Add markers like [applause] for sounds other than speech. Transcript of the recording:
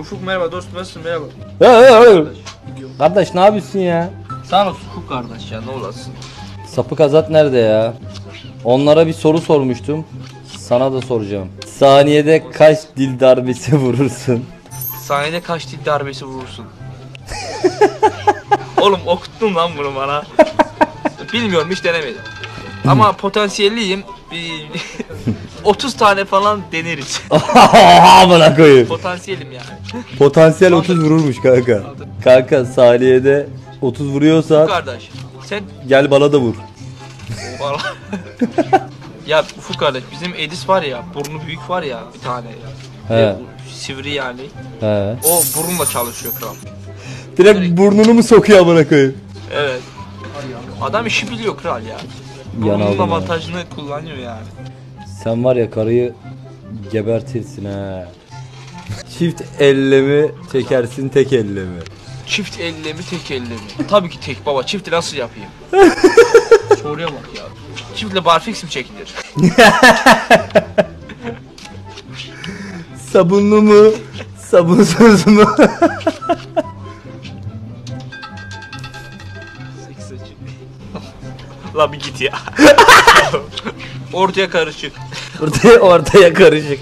Ufuk merhaba dostum nasılsın merhaba. Kardeş ne yapıyorsun ya? Ol Ufuk kardeş ya ne olasın. Sapık Azat nerede ya? Onlara bir soru sormuştum. Sana da soracağım. Saniyede kaç dil darbesi [laughs] vurursun? Saniyede kaç dil darbesi vurursun? [laughs] Oğlum okuttun lan bunu bana. Bilmiyorum hiç denemedim. Ama potansiyelliyim. Bir [laughs] 30 tane falan deneriz. [laughs] Amına koyayım. Potansiyelim yani. Potansiyel 30 vururmuş kanka. Kanka saniyede 30 vuruyorsa Kardeş sen gel bana da vur. Vallahi. [laughs] ya Ufuk kardeş bizim Edis var ya burnu büyük var ya bir tane. He. Ve bu Sivri yani. He. O burunla çalışıyor kral. Direkt burnunu mu sokuyor amına koyayım? Evet. Adam işi biliyor kral ya. Yanaldım Burnunun ya. avantajını kullanıyor yani. Sen var ya karıyı gebertirsin ha. Çift elle mi çekersin tek elle mi? Çift elle mi tek elle mi? Tabii ki tek baba. Çifti nasıl yapayım? [laughs] Soruya bak ya. Çiftle barfix mi çekilir? Sabunlu mu? Sabunsuz mu? La bir git ya. Ortaya karışık. ortaya, ortaya karışık.